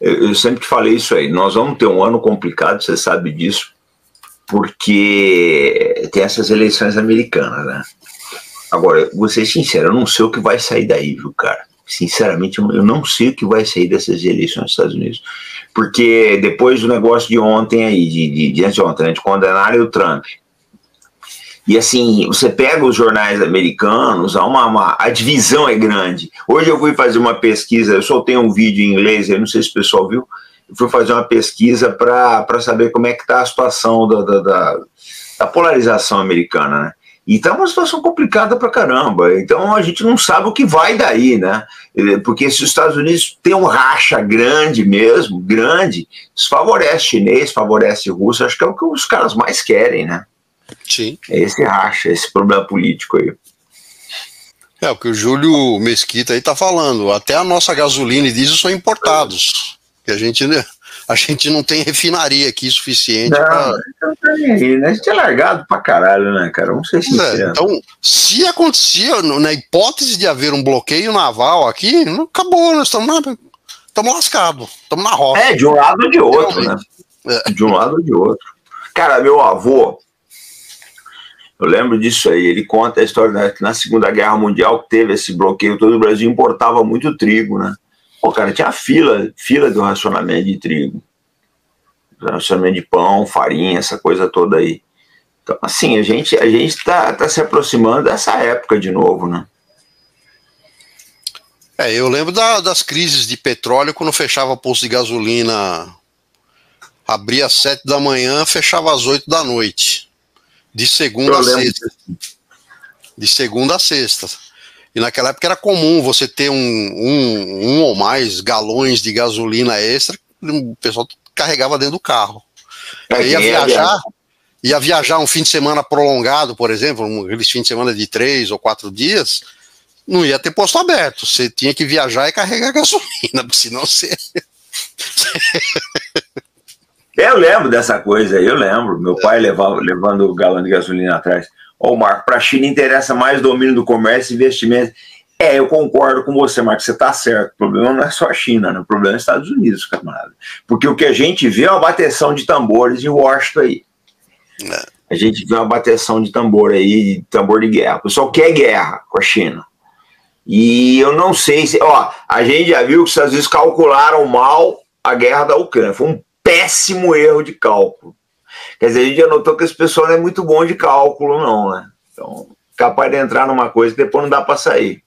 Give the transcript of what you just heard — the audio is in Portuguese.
Eu, eu sempre falei isso aí. Nós vamos ter um ano complicado, você sabe disso, porque tem essas eleições americanas, né? Agora, vou ser sincero, eu não sei o que vai sair daí, viu, cara? Sinceramente, eu não sei o que vai sair dessas eleições nos Estados Unidos. Porque depois do negócio de ontem aí, de, de, de anteontem, né, de condenarem o Trump, e assim, você pega os jornais americanos, há uma, uma, a divisão é grande. Hoje eu fui fazer uma pesquisa, eu soltei um vídeo em inglês, eu não sei se o pessoal viu, eu fui fazer uma pesquisa para saber como é que está a situação da, da, da, da, polarização americana, né? E tá uma situação complicada para caramba. Então a gente não sabe o que vai daí, né? Porque se os Estados Unidos têm um racha grande mesmo, grande, isso favorece chinês, favorece russo, acho que é o que os caras mais querem, né? Sim. É esse racha, esse problema político aí. É o que o Júlio Mesquita aí tá falando. Até a nossa gasolina e diesel são importados. Que a gente, né, a gente não tem refinaria aqui suficiente. Não, pra... não tá aí, né? A gente é largado pra caralho, né, cara? Vamos ser sinceros. É, então, se acontecia, na hipótese de haver um bloqueio naval aqui, acabou, nós estamos estamos lascados, estamos na roça. É, de um lado ou de outro, né? É. De um lado ou de outro. Cara, meu avô, eu lembro disso aí. Ele conta a história né, que na Segunda Guerra Mundial teve esse bloqueio todo, o Brasil importava muito trigo, né? Pô, cara, tinha fila, fila do racionamento de trigo. Racionamento de pão, farinha, essa coisa toda aí. Então, assim, a gente a gente tá, tá se aproximando dessa época de novo, né? É, eu lembro da, das crises de petróleo quando fechava posto de gasolina, abria às sete da manhã, fechava às oito da noite. De segunda a sexta. De segunda a sexta. E naquela época era comum você ter um, um, um ou mais galões de gasolina extra, o pessoal carregava dentro do carro. É, ia viajar, ia viajar um fim de semana prolongado, por exemplo, um, aqueles fim de semana de três ou quatro dias, não ia ter posto aberto. Você tinha que viajar e carregar gasolina, senão você. Eu lembro dessa coisa aí, eu lembro. Meu pai levava, levando o galão de gasolina atrás. Ô, oh, Marco, para a China interessa mais domínio do comércio e investimento. É, eu concordo com você, Marco, você está certo. O problema não é só a China, né? o problema é os Estados Unidos, camarada. Porque o que a gente vê é uma bateção de tambores em Washington aí. É. A gente vê uma bateção de tambor aí, de tambor de guerra. O pessoal quer guerra com a China. E eu não sei se. Ó, a gente já viu que os Estados Unidos calcularam mal a guerra da Ucrânia. Foi um péssimo erro de cálculo. Quer dizer, a gente já notou que esse pessoal não é muito bom de cálculo, não, né? Então, capaz de entrar numa coisa que depois não dá para sair.